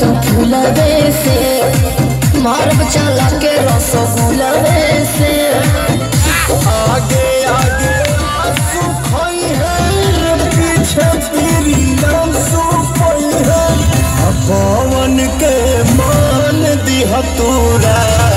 तो फूलवे से। मारब चला के रसगुलवे से। आगे आगे है पवन के मान दिह तू रात